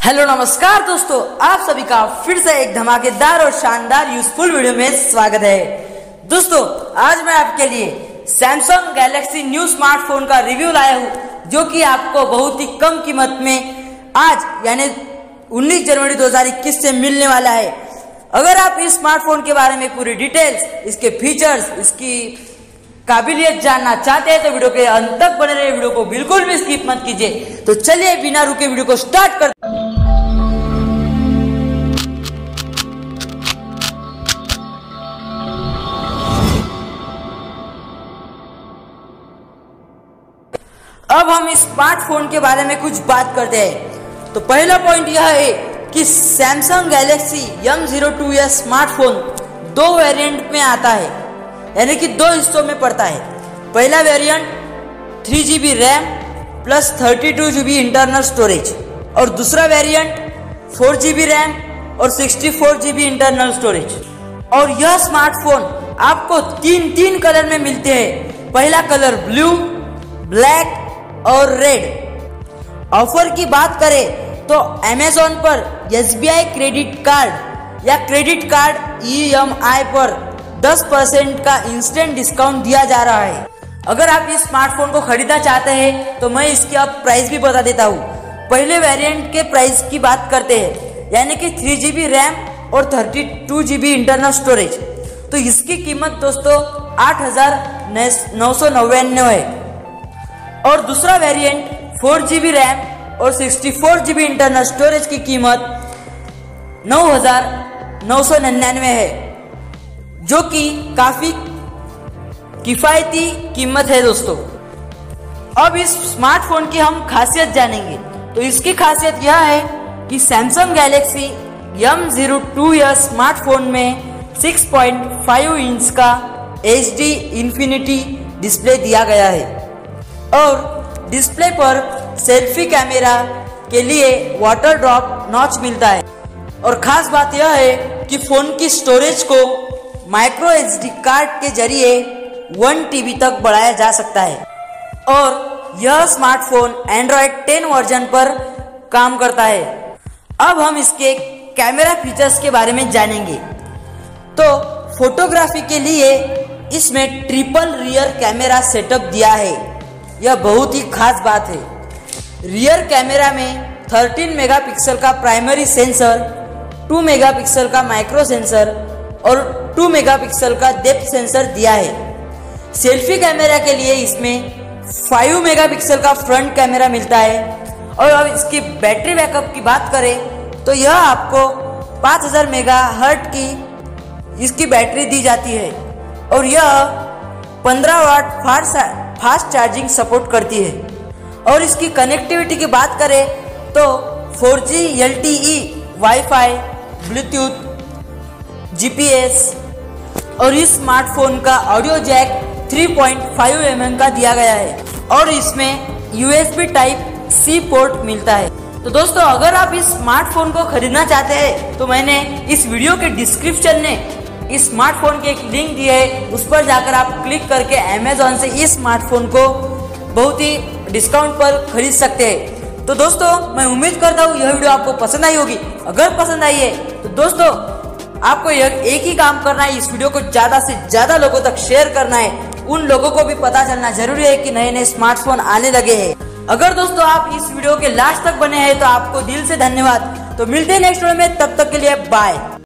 Hello, नमस्कार दोस्तों। आप सभी का फिर से एक धमाकेदार और शानदार यूजफुल वीडियो में स्वागत है। दोस्तों, आज मैं आपके लिए सैमसंग गैलेक्सी न्यू स्मार्टफ़ोन का रिव्यू लाया हूँ, जो कि आपको बहुत ही कम कीमत में आज, यानी 19 जनवरी 2021 से मिलने वाला है। अगर आप इस स्मार्टफ़ोन के बारे में पूरी डिटेल्स इसके फीचर्स इसकी काबिलियत जानना चाहते हैं तो वीडियो के अंत तक बने रहे वीडियो को बिल्कुल भी स्किप मत कीजिए। तो चलिए, बिना रुके वीडियो को स्टार्ट कर अब हम इस स्मार्टफ़ोन के बारे में कुछ बात करते हैं। तो पहला पॉइंट यह है कि Samsung Galaxy M zero two यह स्मार्टफ़ोन दो वेरिएंट में आता है, यानी कि दो हिस्सों में पड़ता है। पहला variant three G B RAM plus thirty two G B internal storage और दूसरा variant four G B RAM और sixty four G B internal storage और यह स्मार्टफ़ोन आपको तीन तीन कलर में मिलते हैं। पहला कलर ब्लू ब्लैक और रेड। ऑफ़र की बात करें तो अमेजोन पर एसबीआई क्रेडिट कार्ड या क्रेडिट कार्ड ईएमआई पर 10 परसेंट का इंस्टेंट डिस्काउंट दिया जा रहा है। अगर आप इस स्मार्टफ़ोन को खरीदना चाहते हैं तो मैं इसकी अब प्राइस भी बता देता हूँ। पहले वेरिएंट के प्राइस की बात करते हैं, यानी कि थ्री जी रैम और thirty two G internal storage तो इसकी कीमत दोस्तों आठ हज़ार नौ सौ नव्यान्नवे है। और दूसरा variant four G B RAM और sixty four G B internal storage की कीमत नौ हज़ार नौ सौ निन्यानवे है, जो कि काफ़ी किफायती कीमत है दोस्तों। अब इस स्मार्टफ़ोन की हम खासियत जानेंगे। तो इसकी खासियत यह है कि Samsung Galaxy M zero two या स्मार्टफ़ोन में 6.5 इंच का एच डी इंफिनिटी डिस्प्ले दिया गया है। और डिस्प्ले पर सेल्फी कैमरा के लिए वाटर ड्रॉप नॉच मिलता है। और खास बात यह है कि फ़ोन की स्टोरेज को माइक्रो एच कार्ड के ज़रिए वन टीबी तक बढ़ाया जा सकता है। और यह स्मार्टफ़ोन एंड्रॉयड 10 वर्जन पर काम करता है। अब हम इसके कैमरा फीचर्स के बारे में जानेंगे। तो फोटोग्राफी के लिए इसमें ट्रिपल रियर कैमरा सेटअप दिया है। यह बहुत ही खास बात है। रियर कैमरा में 13 मेगापिक्सल का प्राइमरी सेंसर 2 मेगापिक्सल का माइक्रो सेंसर और 2 मेगापिक्सल का डेप्थ सेंसर दिया है। सेल्फी कैमरा के लिए इसमें 5 मेगापिक्सल का फ्रंट कैमरा मिलता है। और अब इसकी बैटरी बैकअप की बात करें तो यह आपको 5000 मेगा हर्ट की इसकी बैटरी दी जाती है। और यह 15 watt fast fast charging support करती है। और इसकी कनेक्टिविटी की बात करें तो 4G LTE wifi Bluetooth GPS और इस स्मार्टफ़ोन का ऑडियो जैक 3.5 पॉइंट mm का दिया गया है। और इसमें USB टाइप सी पोर्ट मिलता है। तो दोस्तों, अगर आप इस स्मार्टफ़ोन को खरीदना चाहते हैं तो मैंने इस वीडियो के डिस्क्रिप्शन में इस स्मार्टफ़ोन की एक लिंक दी है। उस पर जाकर आप क्लिक करके अमेजोन से इस स्मार्टफ़ोन को बहुत ही डिस्काउंट पर खरीद सकते हैं। तो दोस्तों, मैं उम्मीद करता हूँ यह वीडियो आपको पसंद आई होगी। अगर पसंद आई है तो दोस्तों, आपको यह एक ही काम करना है। इस वीडियो को ज़्यादा से ज़्यादा लोगों तक शेयर करना है। उन लोगों को भी पता चलना ज़रूरी है कि नए नए स्मार्टफ़ोन आने लगे हैं। अगर दोस्तों, आप इस वीडियो के लास्ट तक बने हैं तो आपको दिल से धन्यवाद। तो मिलते हैं नेक्स्ट वीडियो में, तब तक के लिए बाय